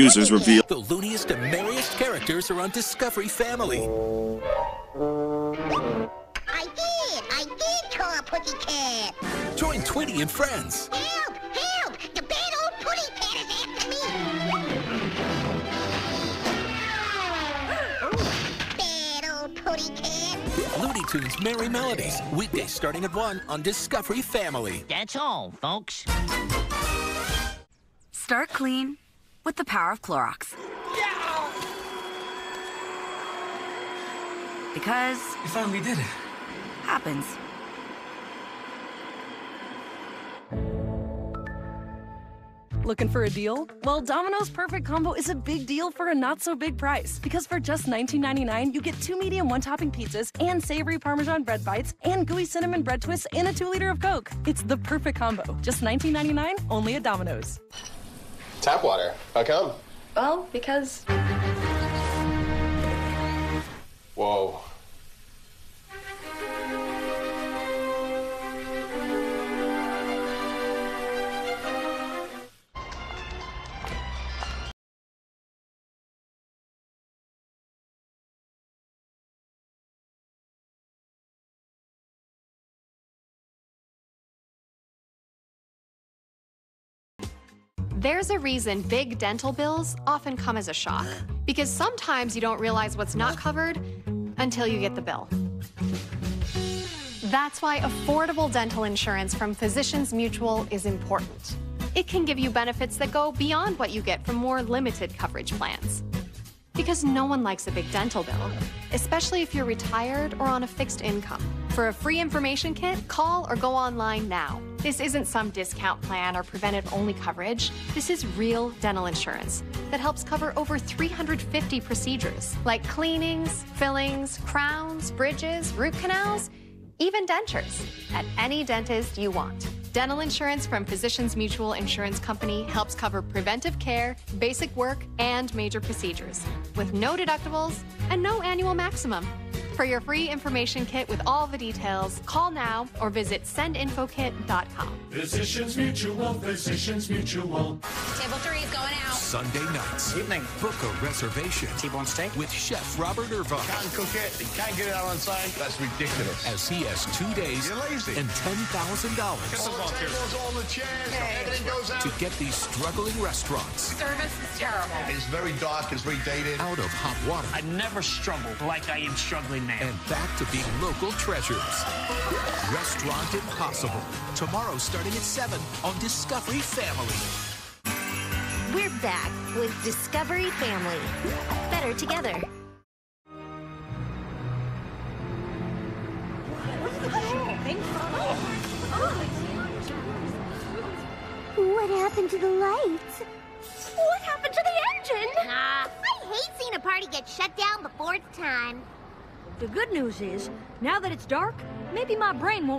Users reveal The looniest and merriest characters are on Discovery Family. I did! I did call a Pussycat! Join Tweety and friends. Help! Help! The bad old Putty Pat is after me! bad old Putty Cat! Looney Tunes Merrie Melodies. Weekdays starting at 1 on Discovery Family. That's all, folks. Start clean with the power of Clorox. Because You finally did it. happens. Looking for a deal? Well, Domino's Perfect Combo is a big deal for a not so big price. Because for just $19.99, you get two medium one topping pizzas and savory Parmesan bread bites and gooey cinnamon bread twists and a two liter of Coke. It's the perfect combo. Just $19.99, only at Domino's. Tap water. How come? Well, because. Whoa. There's a reason big dental bills often come as a shock, because sometimes you don't realize what's not covered until you get the bill. That's why affordable dental insurance from Physicians Mutual is important. It can give you benefits that go beyond what you get from more limited coverage plans. Because no one likes a big dental bill, especially if you're retired or on a fixed income. For a free information kit, call or go online now. This isn't some discount plan or preventive only coverage. This is real dental insurance that helps cover over 350 procedures like cleanings, fillings, crowns, bridges, root canals, even dentures at any dentist you want. Dental insurance from Physicians Mutual Insurance Company helps cover preventive care, basic work, and major procedures with no deductibles and no annual maximum. For your free information kit with all the details, call now or visit sendinfokit.com. Physicians Mutual, Physicians Mutual. Sunday nights. Evening. Book a reservation T-bone steak. with Chef Robert Irvine Can't cook it. You can't get it out on site. That's ridiculous. as he has two days You're lazy. and $10,000 All the tables, all the chairs, everything goes out. to get these struggling restaurants Service is terrible. It's very dark. It's very dated. out of hot water I never struggled like I am struggling now. and back to being local treasures. Restaurant Impossible. Tomorrow starting at 7 on Discovery Family. We're back with Discovery Family. Better together. What happened to the lights? What happened to the engine? I hate seeing a party get shut down before it's time. The good news is, now that it's dark, maybe my brain won't